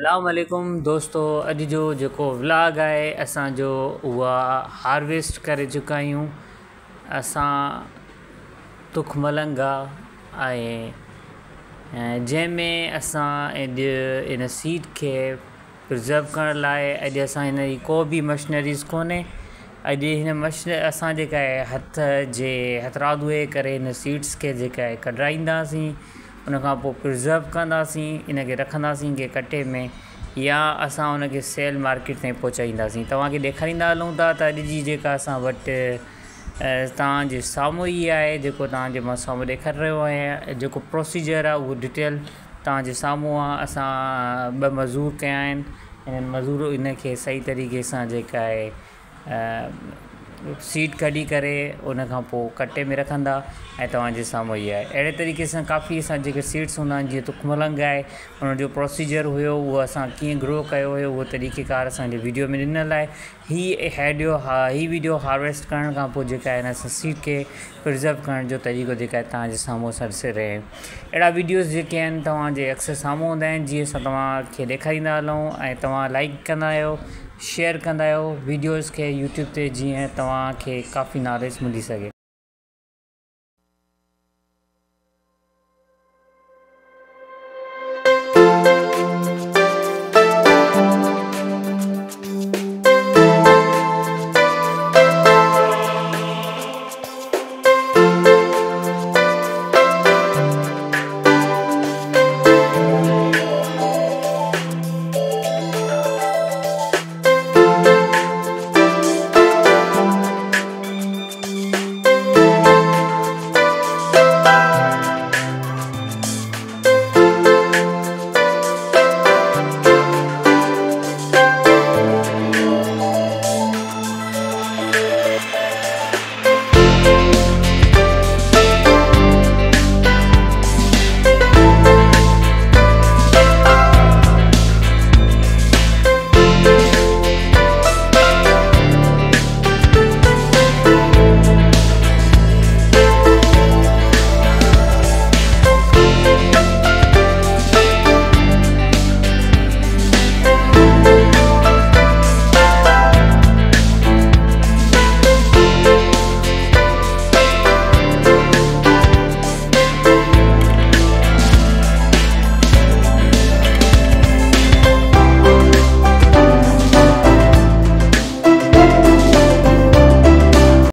असलम दोस्तों अॼु जो जेको व्लॉग आहे असांजो हार्वेस्ट कर चुका आहियूं असां तुख मलंगा ऐं जंहिंमें इन सीड के प्रिज़र्व कर लाइ अॼु को भी मशीनरीज़ को अॼु हिन मशीन असां जेका आहे हथ जे हथरादूए करे सीड्स के जेका उनखां पोइ प्रिज़र्व कंदासीं इनखे रखंदासीं कंहिं कटे में या असां उनखे सेल मार्केट ताईं पहुचाईंदासीं तव्हांखे ॾेखारींदा हलूं था त अॼु जी जेका असां वटि तव्हांजे साम्हूं ई आहे जेको तव्हांजे मां साम्हूं ॾेखारे रहियो आहियां जेको प्रोसीजर आहे उहो डिटेल तव्हांजे साम्हूं आहे असां ॿ मज़ूर कया आहिनि मज़ूर इनखे सही तरीक़े सां जेका आहे सीट कढी करे उन खां पोइ कटे में रखंदा ऐं तव्हांजे साम्हूं इहा आहे अहिड़े तरीक़े सां काफ़ी असां जेके सीड्स हूंदा आहिनि जीअं तुखमलंग आहे उन जो प्रोसीजर हुयो उहो असां कीअं ग्रो कयो हुयो उहो तरीक़ेकार असांजे वीडियो में ॾिनल आहे हीअ जो हा हीअ वीडियो हार्वेस्ट करण खां पोइ जेका आहे न असां सीट खे प्रिज़र्व करण जो तरीक़ो जेका आहे तव्हांजे साम्हूं सर से रहे अहिड़ा वीडियोस जेके आहिनि तव्हांजे अक्सर साम्हूं हूंदा आहिनि जीअं असां तव्हांखे ॾेखारींदा हलूं ऐं तव्हां लाइक कंदा आहियो शेयर कंदा आहियो वीडियोस खे यूट्यूब ते जीअं तव्हां तव्हांखे काफ़ी नॉलेज मिली सघे